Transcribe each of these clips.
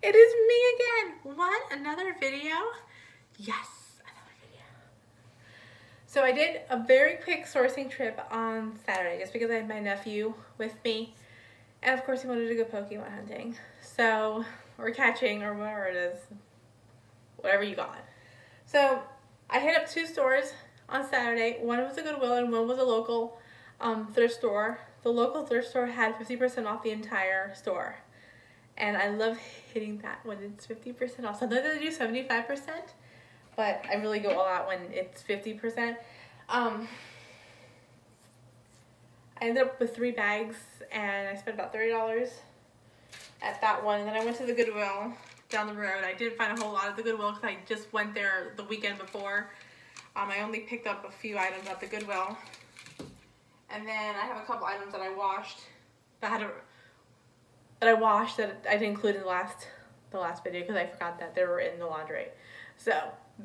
It is me again. What? Another video? Yes, another video. So I did a very quick sourcing trip on Saturday just because I had my nephew with me. And of course he wanted to go Pokemon hunting. So, or catching or whatever it is. Whatever you got. So I hit up two stores on Saturday. One was a Goodwill and one was a local um, thrift store. The local thrift store had 50% off the entire store. And I love hitting that when it's 50% off. Sometimes I do 75%, but I really go all out when it's 50%. Um, I ended up with three bags and I spent about $30 at that one. And then I went to the Goodwill down the road. I didn't find a whole lot at the Goodwill because I just went there the weekend before. Um, I only picked up a few items at the Goodwill. And then I have a couple items that I washed that had a, that I washed that I didn't include in the last the last video because I forgot that they were in the laundry. So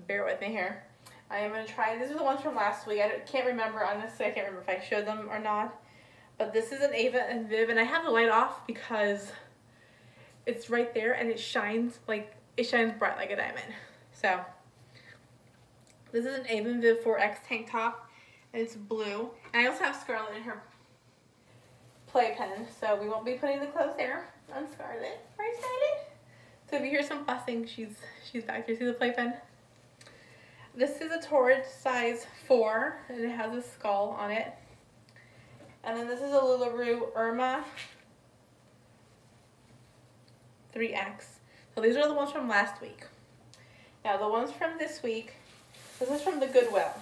bear with me here. I am gonna try. These are the ones from last week. I can't remember honestly. I can't remember if I showed them or not. But this is an Ava and Viv, and I have the light off because it's right there and it shines like it shines bright like a diamond. So this is an Ava and Viv 4X tank top and it's blue. And I also have Scarlett in her playpen, so we won't be putting the clothes there on Scarlett. Right, Scarlett? So if you hear some fussing, she's she's back here. See the playpen? This is a Torrid size 4, and it has a skull on it. And then this is a LuLaRoe Irma 3X. So these are the ones from last week. Now the ones from this week, this is from the Goodwill.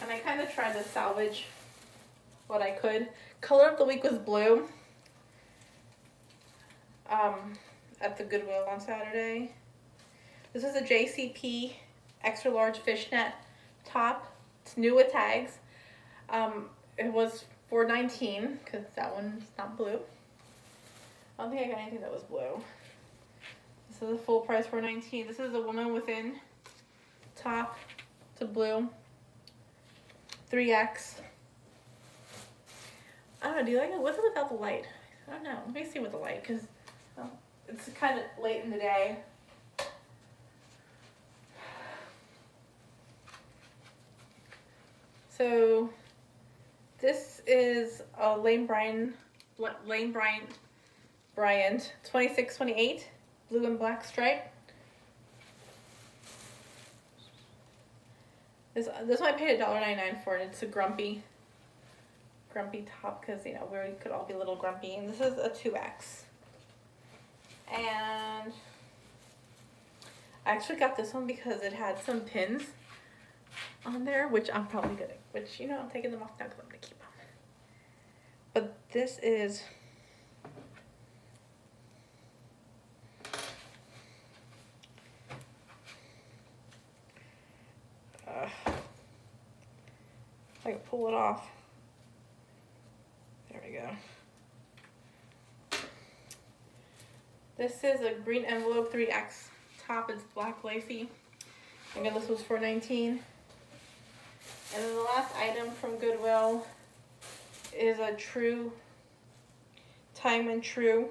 And I kind of tried to salvage what I could. Color of the week was blue. Um, at the Goodwill on Saturday. This is a JCP extra large fishnet top. It's new with tags. Um, it was 4.19 because that one's not blue. I don't think I got anything that was blue. This is a full price 4.19. This is a woman within top. A blue. 3X. I don't know, do you like it with or without the light? I don't know. Let me see with the light because it's kind of late in the day. So this is a Lane Bryant, Lane Bryant, Bryant 2628 blue and black stripe. This this one I paid $1.99 for it. It's a grumpy grumpy top because you know we could all be a little grumpy. And this is a 2X. And I actually got this one because it had some pins on there, which I'm probably gonna, which you know I'm taking them off now because I'm gonna keep them. But this is uh, I can pull it off. We go. This is a green envelope 3X top. It's black lacy. Again, this was 4.19. And then the last item from Goodwill is a True Time and Tru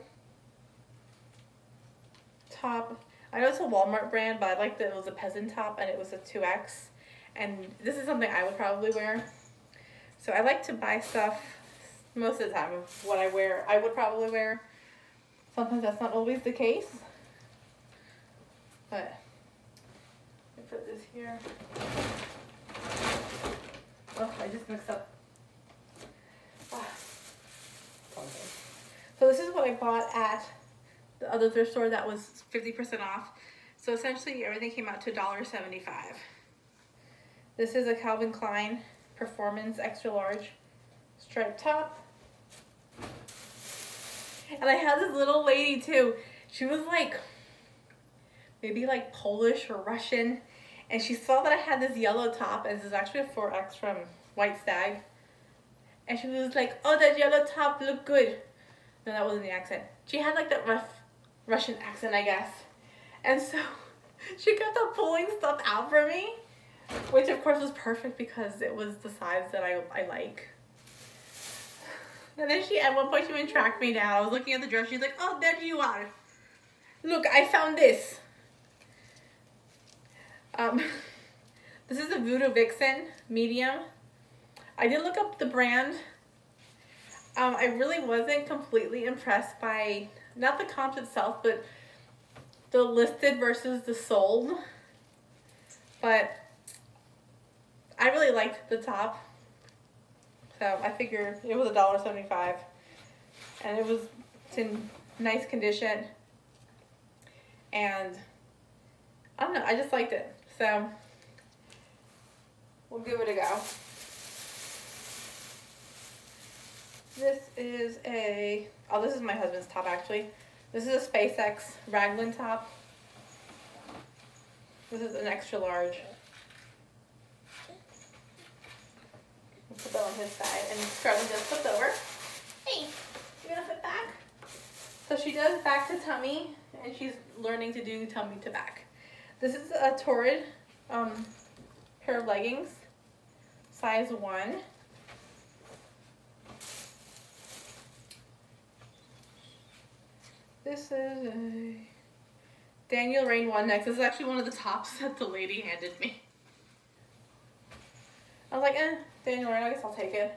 top. I know it's a Walmart brand, but I like that it was a peasant top and it was a 2X. And this is something I would probably wear. So I like to buy stuff most of the time of what I wear, I would probably wear. Sometimes that's not always the case. But I put this here. Oh, I just mixed up. Ah. So this is what I bought at the other thrift store that was 50% off. So essentially everything came out to $1.75. This is a Calvin Klein Performance Extra Large striped top. And I had this little lady too. She was like, maybe like Polish or Russian. And she saw that I had this yellow top, and this is actually a 4X from White Stag. And she was like, oh, that yellow top looked good. No, that wasn't the accent. She had like that rough Russian accent, I guess. And so she kept on pulling stuff out for me, which of course was perfect because it was the size that I, I like. And then she, at one point, she even tracked me down. I was looking at the dress. She's like, oh, there you are. Look, I found this. Um, this is a Voodoo Vixen medium. I did look up the brand. Um, I really wasn't completely impressed by, not the comp itself, but the listed versus the sold. But I really liked the top. So I figured it was a dollar seventy-five, and it was in nice condition. And I don't know, I just liked it. So we'll give it a go. This is a, oh, this is my husband's top actually. This is a SpaceX raglan top. This is an extra large. We'll put that on his side and Scarlett just flipped over. Hey, you gonna flip back? So she does back to tummy and she's learning to do tummy to back. This is a Torrid um, pair of leggings, size one. This is a Daniel Rainn One Next. This is actually one of the tops that the lady handed me. I was like, eh, Daniel Rainn, I guess I'll take it.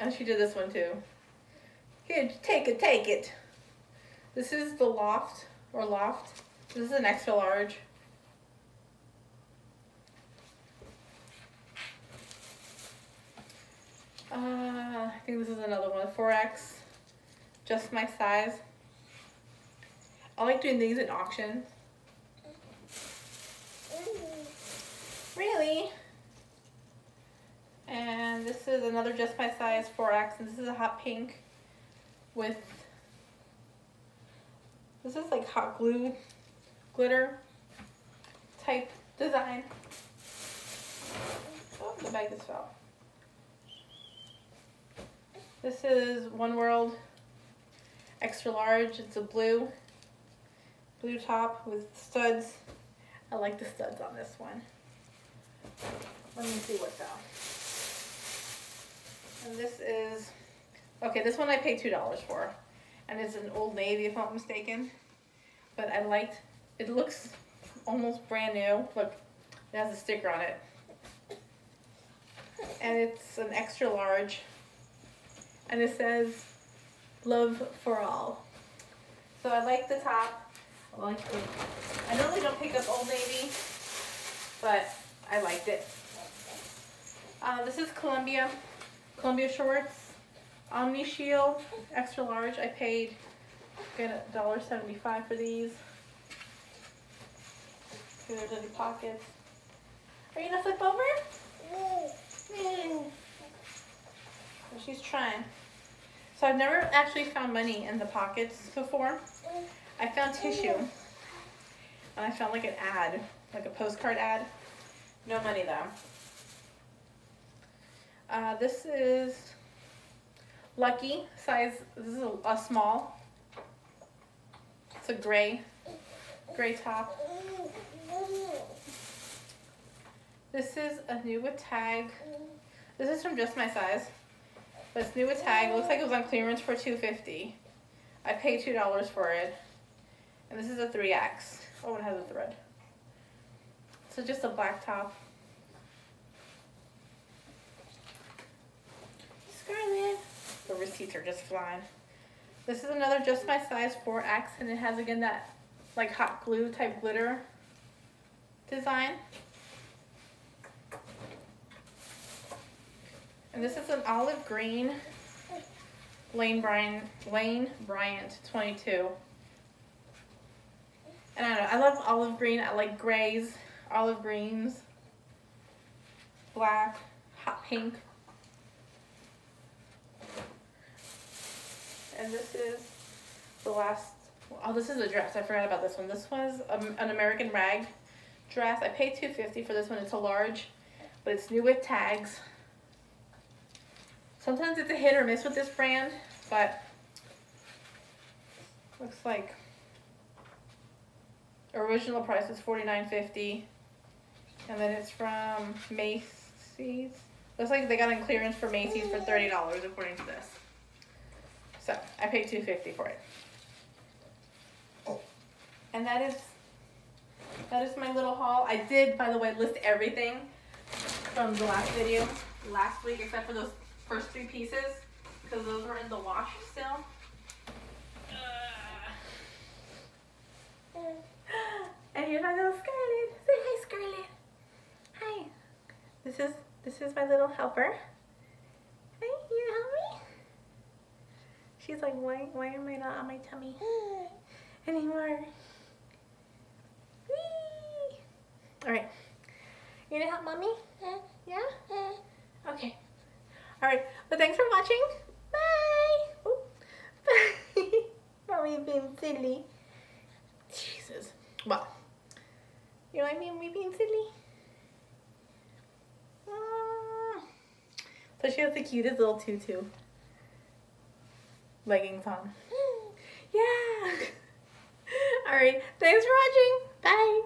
And she did this one too. Here, take it, take it. This is the Loft, or Loft. This is an extra large. Uh, I think this is another one, 4X just my size. I like doing these at auctions. Really? And this is another just my size 4X, and this is a hot pink with, this is like hot glue, glitter type design. Oh, the bag just fell. This is One World extra large. It's a blue, blue top with studs. I like the studs on this one. Let me see what's out. And this is, okay, this one I paid $2 for. And it's an Old Navy if I'm not mistaken. But I liked, it looks almost brand new. Look, it has a sticker on it. And it's an extra large. And it says love for all. So I like the top. I like the, I normally don't pick up Old Navy, but I liked it. Uh, this is Columbia, Columbia shorts, Omni Shield, extra large. I paid get $1.75 for these. See there's any pockets. Are you gonna flip over? No. She's trying. So I've never actually found money in the pockets before. I found tissue. And I found like an ad, like a postcard ad. No money though. Uh, this is Lucky, size, this is a, a small. It's a gray, gray top. This is a new with tag. This is from Just My Size. But it's new with tag. It looks like it was on clearance for 250 I paid $2 for it. And this is a 3X. Oh, it has a thread. So just a black top. Scarlett. The receipts are just flying. This is another just my size 4X and it has again that like hot glue type glitter design. And this is an olive green Lane Bryant, Lane Bryant 22. And I don't know, I love olive green. I like grays, olive greens, black, hot pink. And this is the last, oh, this is a dress. I forgot about this one. This was um, an American rag dress. I paid 250 for this one. It's a large, but it's new with tags. Sometimes it's a hit or miss with this brand, but looks like original price is $49.50 and then it's from Macy's. Looks like they got in clearance for Macy's for $30 according to this. So I paid 250 for it. And that is that is my little haul. I did, by the way, list everything from the last video last week, except for those first three pieces, because those were in the wash still. Uh. And here's my little Scarlett. Say hi, Scarlett. Hi. This is this is my little helper. Hi, you help me? She's like, why why am I not on my tummy anymore? Whee! All right. You gonna help mommy? Yeah? Okay. All right. Well, thanks for watching. Bye. Ooh. Bye. Mommy being silly. Jesus. Well, you know what I like me being silly? Ah. So she has the cutest little tutu leggings on. Yeah. All right. Thanks for watching. Bye.